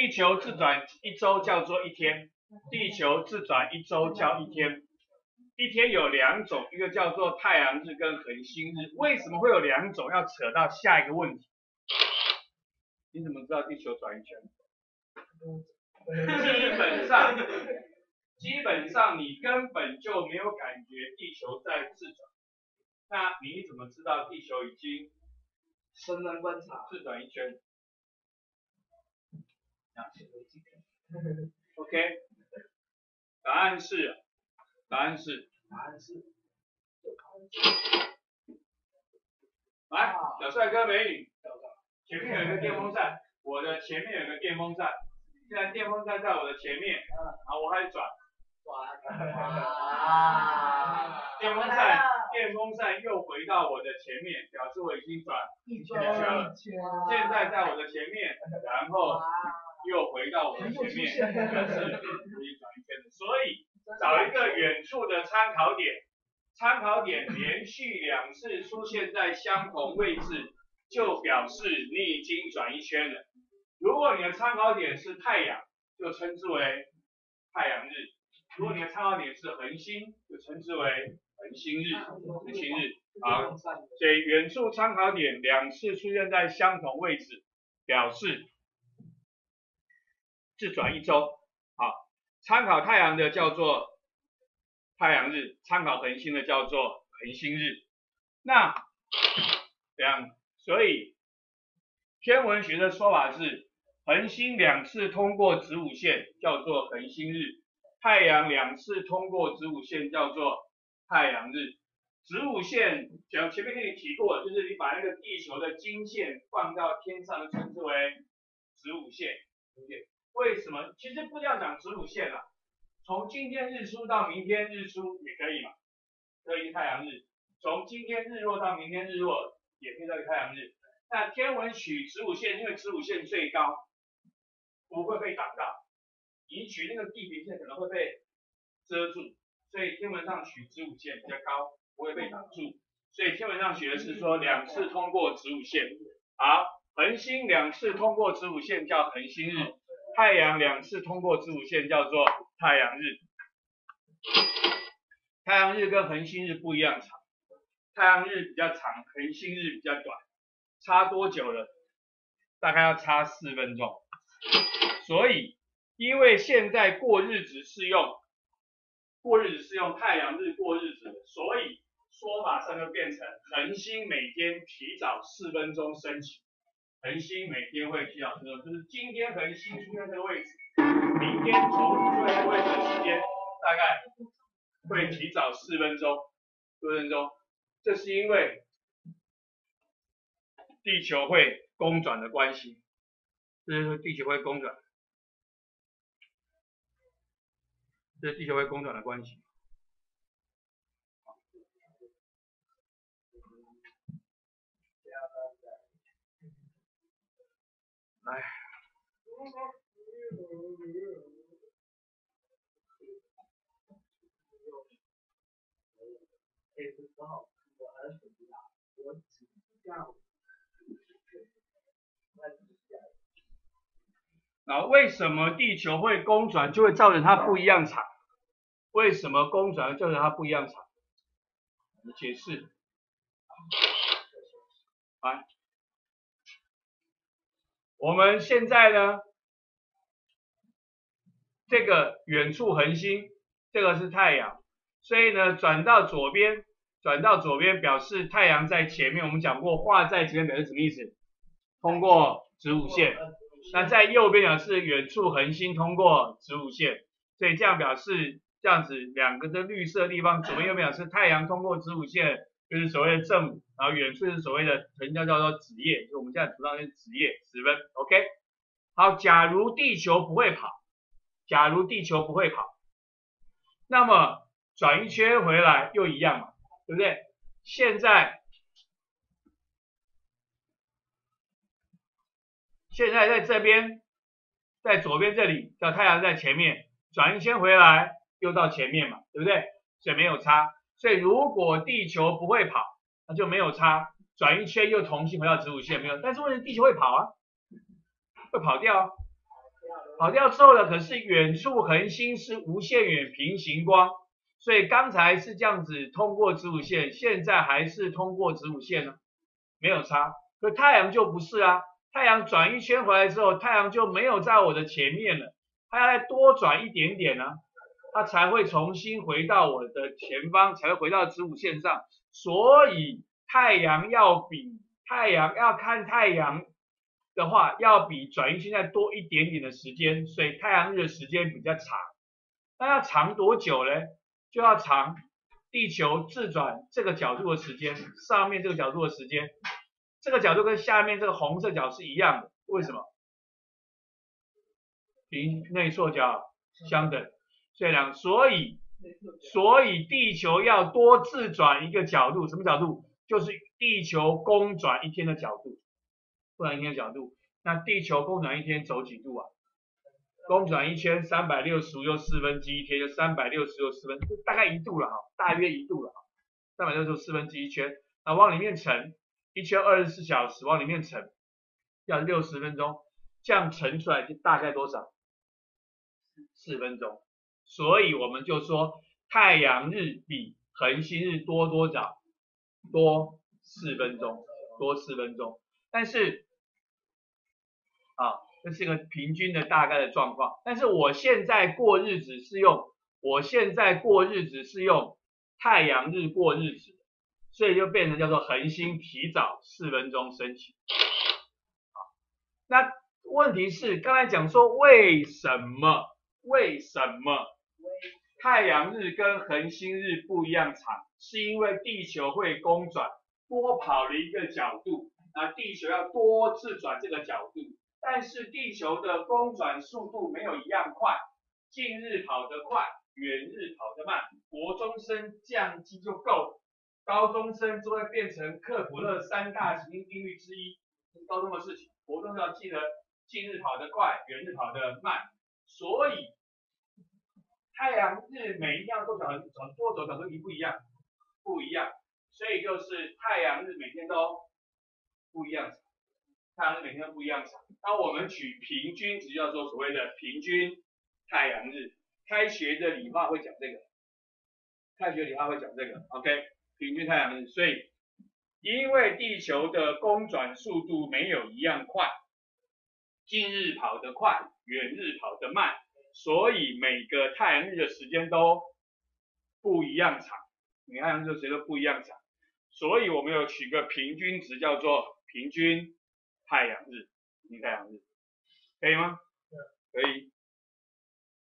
地球自转一周叫做一天，地球自转一周叫一天。一天有两种，一个叫做太阳日跟恒星日。为什么会有两种？要扯到下一个问题。你怎么知道地球转一圈？基本上，基本上你根本就没有感觉地球在自转。那你怎么知道地球已经深能观察自转一圈？OK，答案是，答案是。答案是，来，小帅哥美女，前面有一个电风扇，我的前面有一个电风扇，现在电风扇在我的前面，好，我还转，转，电风扇，电风扇又回到我的前面，表示我已经转一圈了，现在在我的前面，然后又回到我的前面，表示已经转一圈，所以。找一个远处的参考点，参考点连续两次出现在相同位置，就表示你已经转一圈了。如果你的参考点是太阳，就称之为太阳日；如果你的参考点是恒星，就称之为恒星日、恒星日。好，所以远处参考点两次出现在相同位置，表示自转一周。好参考太阳的叫做太阳日，参考恒星的叫做恒星日。那这样，所以天文学的说法是，恒星两次通过子午线叫做恒星日，太阳两次通过子午线叫做太阳日。子午线讲前面跟你提过，就是你把那个地球的经线放到天上，称之为子午线。为什么？其实不要讲子午线了，从今天日出到明天日出也可以嘛，可以太阳日。从今天日落到明天日落也可以叫太阳日。那天文取子午线，因为子午线最高，不会被挡到。你取那个地平线可能会被遮住，所以天文上取子午线比较高，不会被挡住。所以天文上学的是说两次通过子午线。好，恒星两次通过子午线叫恒星日。太阳两次通过子午线叫做太阳日，太阳日跟恒星日不一样长，太阳日比较长，恒星日比较短，差多久了？大概要差四分钟。所以，因为现在过日子是用过日子是用太阳日过日子，所以说法上就变成恒星每天提早四分钟升起。恒星每天会提早出现，就是今天恒星出现这个位置，明天从出现位置的时间大概会提早四分钟，四分钟，这是因为地球会公转的关系，这是地球会公转，这是地球会公转的关系。来，那为什么地球会公转就会造成它不一样长？为什么公转造成它不一样长？你解释。来。我们现在呢，这个远处恒星，这个是太阳，所以呢转到左边，转到左边表示太阳在前面。我们讲过画在前面表示什么意思？通过子午线。那在右边表示远处恒星通过子午线，所以这样表示这样子两个的绿色地方，左边右边表示太阳通过子午线。就是所谓的正午，然后远处是所谓的成交叫做子夜，就我们现在图上是子夜时分，OK。好，假如地球不会跑，假如地球不会跑，那么转一圈回来又一样嘛，对不对？现在现在在这边，在左边这里，叫太阳在前面，转一圈回来又到前面嘛，对不对？所以没有差。所以如果地球不会跑，那就没有差，转一圈又重新回到子午线没有。但是问题地球会跑啊，会跑掉啊，跑掉之后呢，可是远处恒星是无限远平行光，所以刚才是这样子通过子午线，现在还是通过子午线呢，没有差。可太阳就不是啊，太阳转一圈回来之后，太阳就没有在我的前面了，它要再多转一点点呢，它才会重新回到我的前方，才会回到子午线上。所以太阳要比太阳要看太阳。的话，要比转运现在多一点点的时间，所以太阳日的时间比较长。那要长多久呢？就要长地球自转这个角度的时间，上面这个角度的时间，这个角度跟下面这个红色角是一样的。为什么？平内错角相等，这两，所以所以地球要多自转一个角度，什么角度？就是地球公转一天的角度。公转一天的角度，那地球公转一天走几度啊？公转一圈三百六十五又四分之一天，就三百六十又四分，大概一度了哈，大约一度了哈，三百六十四分之一圈，那往里面乘，一圈二十四小时，往里面乘，要六十分钟，这样乘出来就大概多少？四分钟，所以我们就说太阳日比恒星日多多少？多四分钟，多四分钟，但是。啊，这是一个平均的大概的状况，但是我现在过日子是用，我现在过日子是用太阳日过日子，所以就变成叫做恒星提早四分钟升起。那问题是刚才讲说为什么为什么太阳日跟恒星日不一样长？是因为地球会公转多跑了一个角度，那地球要多自转这个角度。但是地球的公转速度没有一样快，近日跑得快，远日跑得慢。国中生降机就够，高中生就会变成克普勒三大行星定律之一，高中的事情。国中要记得近日跑得快，远日跑得慢。所以太阳日每一样都角从多走角度一不一样？不一样。所以就是太阳日每天都不一样长。太阳日每天都不一样长，那我们取平均值叫做所谓的平均太阳日。开学的理化会讲这个，开学理化会讲这个，OK？平均太阳日，所以因为地球的公转速度没有一样快，近日跑得快，远日跑得慢，所以每个太阳日的时间都不一样长。你太阳日时间都不一样长，所以我们有取个平均值叫做平均。太阳日，平均太阳日，可以吗？可以。